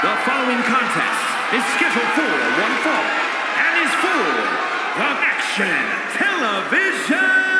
The following contest is scheduled for one fall and is for the Action Television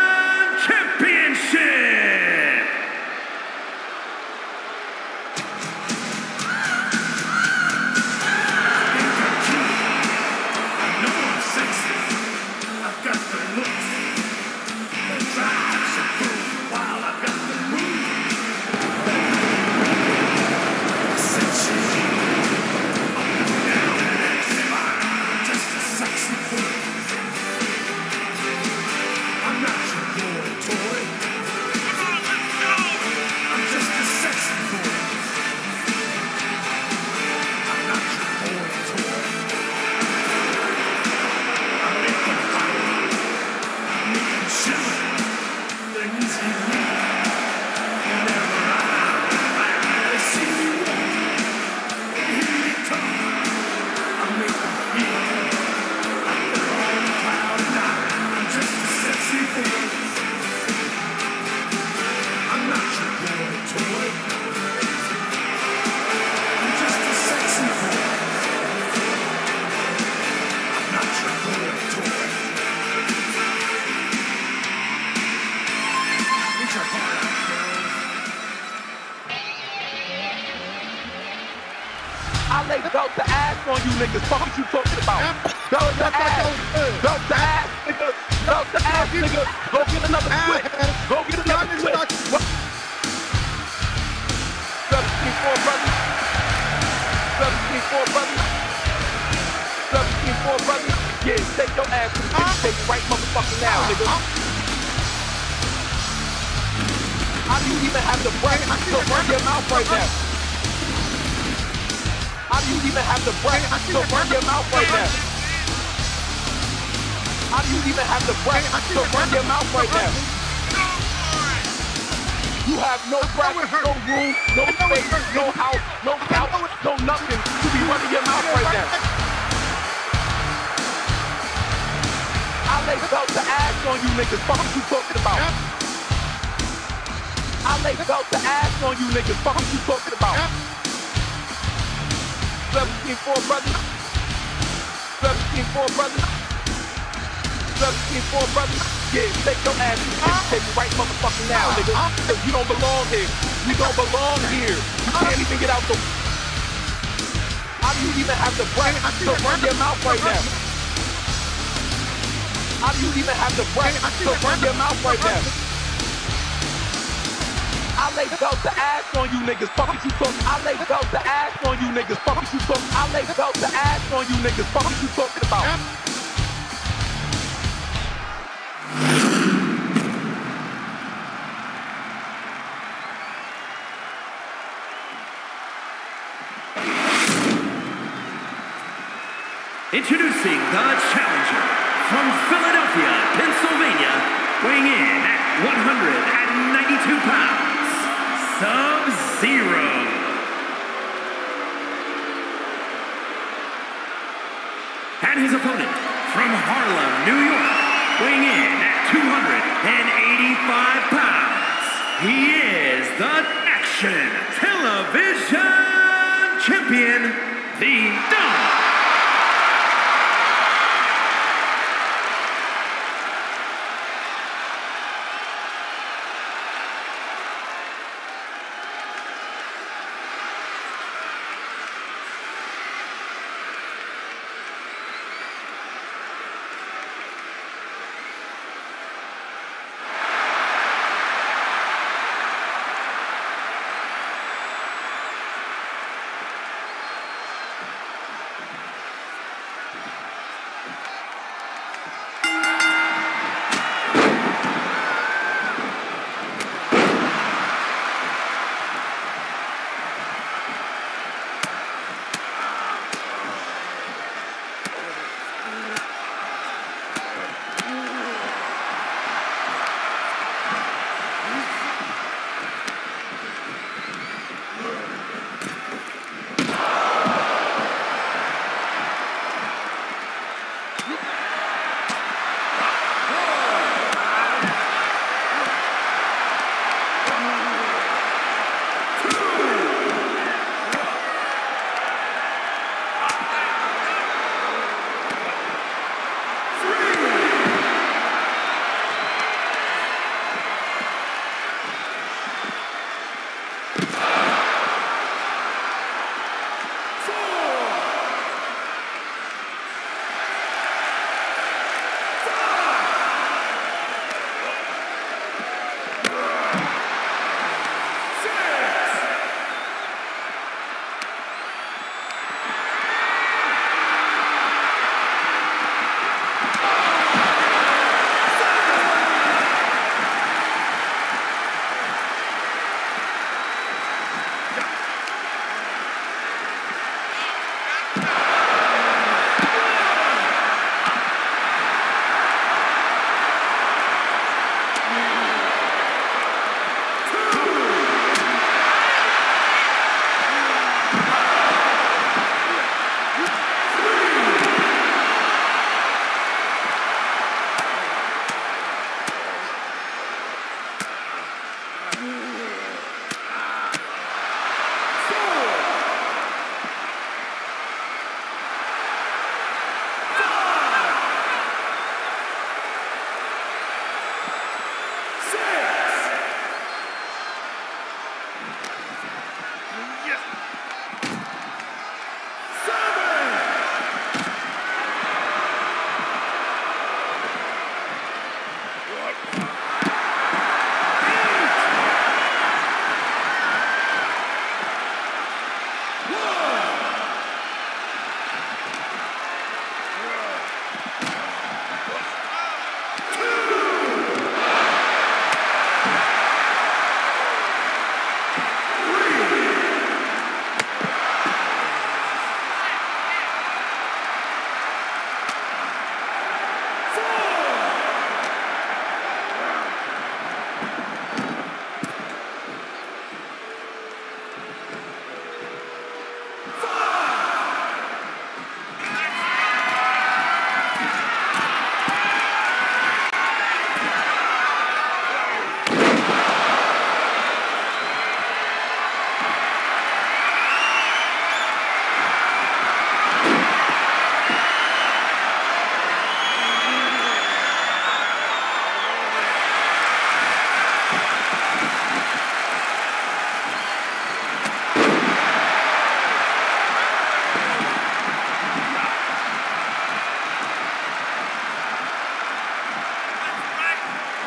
niggas. Fuck what you talking about? Belt the ass. Belt the ass, nigga. The ass, nigga. Go get another switch. Go get another switch. What? 17-4, brother. 17-4, brother. 17-4, brother. Yeah, take your ass to the table right motherfucking now, nigga. How do you even have the breath to run your mouth right now? How do you even have the breath to run your mouth right now? How do you even have the breath to run your mouth right now? You have no breath, no room, no space, no house, no couch, no nothing to be running your mouth right now. I lay belt the ass on you niggas. Fuck what you talking about? I lay belt the ass on you niggas. Fuck what you talking about? 17-4, brother. 17-4, brothers. 17-4, brother. Yeah, take your ass the kitchen table right motherfucking now, nigga. Cause you don't belong here. You don't belong here. You can't even get out the... How do you even have the breath to run your mouth right now? How do you even have the breath to run your mouth right now? Lay belt the ass on you niggas. Fuck what you talking. I lay belt the ass on you niggas. Fuck what you talking. I lay belt the ass on you niggas. Fuck what you talking about? Introducing the challenger from Philadelphia, Pennsylvania, weighing in at 192 pounds, Sub-Zero. And his opponent from Harlem, New York, weighing in at 285 pounds, he is the Action Television Champion, the Don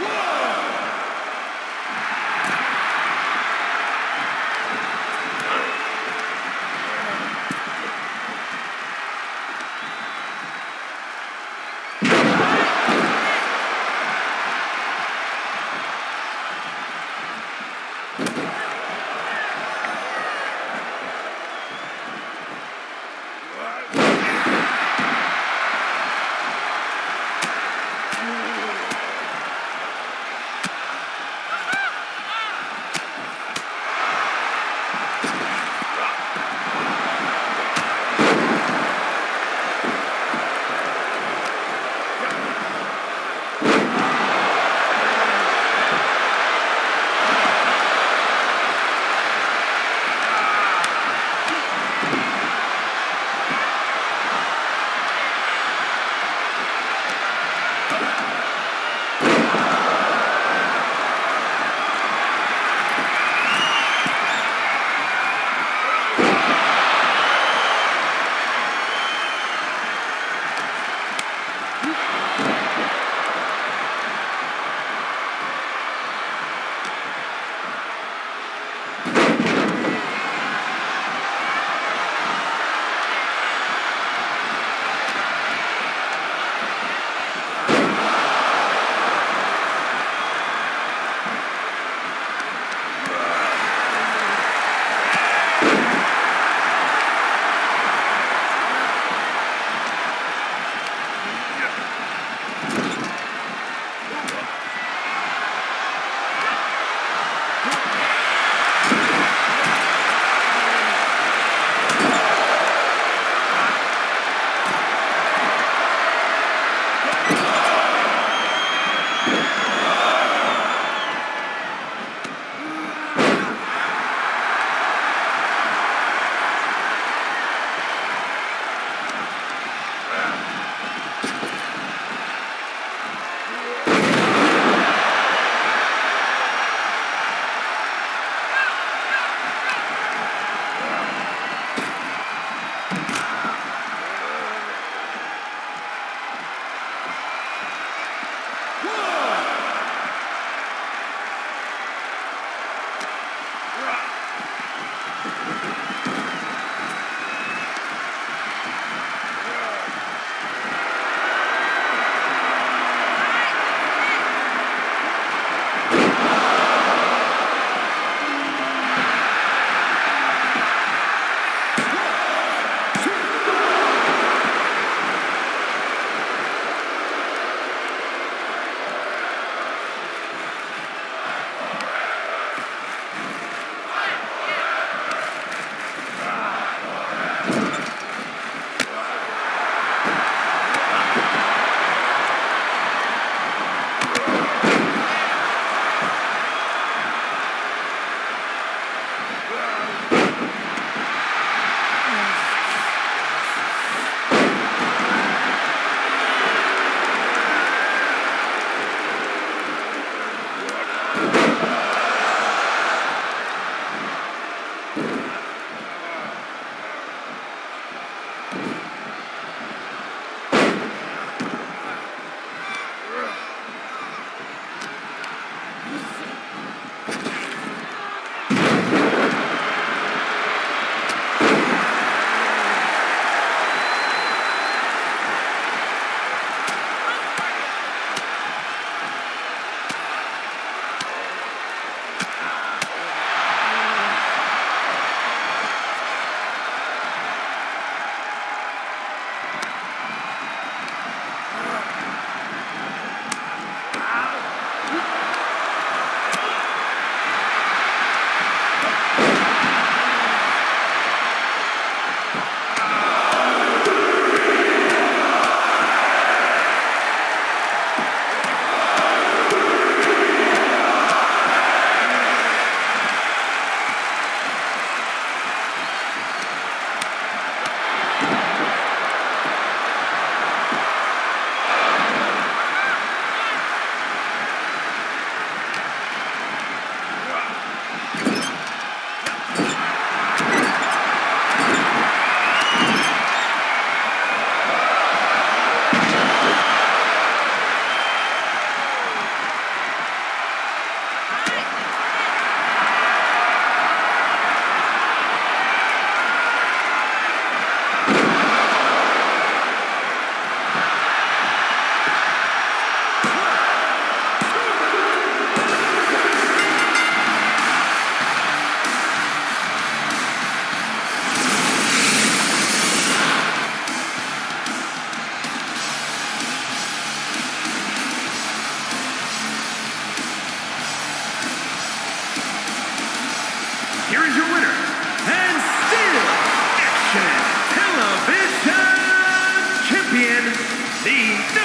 Yeah! the